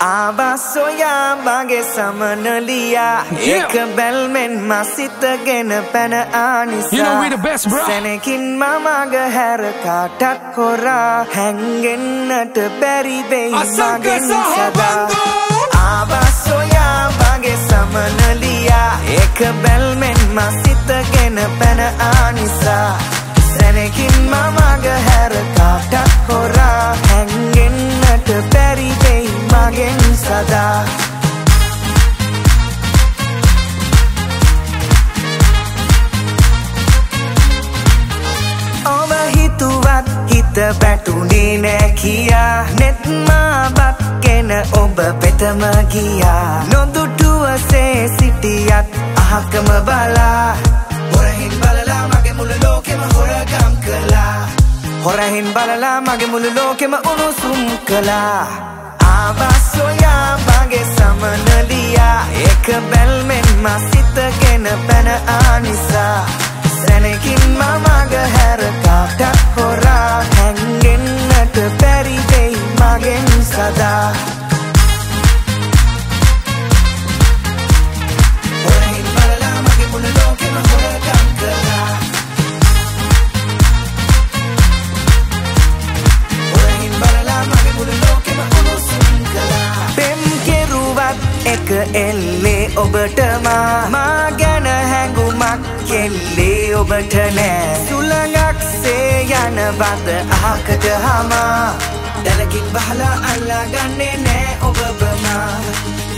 ආබස්සොයා මගේ සමනලියා ඒක බැල්මෙන් මසිතගෙන පැන ආනිසා. සැනකින් මමග හැර කාටත් හොරා. හැන්ගෙන්න්නට බැරිවෙයි මගෙන් සදා ආබස්සොයා මගේ සමනලියා ඒක බැල්මෙන් මසිතගෙන පැන ආනිසා. සැනකින් මමග සදා ඔබ හිතුවත් හිත පැටුනේ නෑ කියා. නෙත්මාබත් ගෙන ඔබ පෙතම ගියා. නොදුටුවසේ සිටියත් අහකම බලා. හොරහින් බලලා මගේ මුළු ලෝකෙම හොරගම් කලා හොරහින් බලලා මගේ මුළු ලෝකෙම උණුසුම් කලා ආබස්සොයා මගේ සමනලියා. ඒක බැල්මෙන් මසිතගෙන පැන ආනිසා. සැනකින් මමග හැර කාටත් හොරා එක එල්ලේ ඔබටමා මා. ගැන හැඟුමක් කෙල්ලේ ඔබට නෑ. සුළඟක්සේ යන බඳ අහකට හමා. දැලකින් බහලා අල්ලා ගන්නේ නෑ ඔබබමා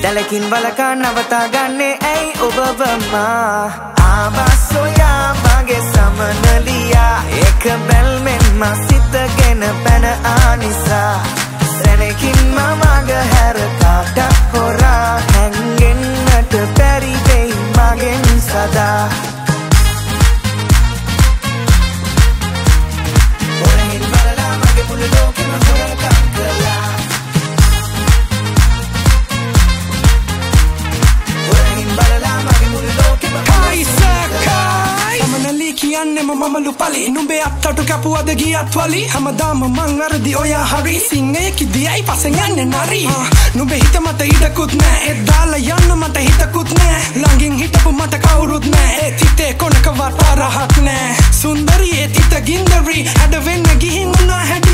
දැලකින් බලකා නවතා ගන්නේ ඇයි ඔබවමා ආබස්සොයා මගේ සමනලියා ඒක බැල්මෙන් මසිතගෙන පැන ආනිසා සැනකින් මමග හැර කාටත් හොරා හැන්ගෙන්න්නට බැරිවෙයි මගෙන් සදා. මනලී කියන්නෙම මමලු පලි. නුඹේ අත්තටු කැපුවද ගියත් වලි. හමදාම මං අරදි ඔයා හරි. සිංහයකි දියයි පසෙන් යන්න නරි. නුඹේ හිත මට ඉඩකුත් නෑ. එත් දාලා යන්න මට හිතකුත් නෑ. ළඟින් හිටපු මට කවුරුත් නෑ. ඒ තිතේ කොනකවත් පරහක් නෑ. සුන්දරී ඒ තිත ගින්දරි. හැඩ වෙන්න ගිහින් උනා හැඩි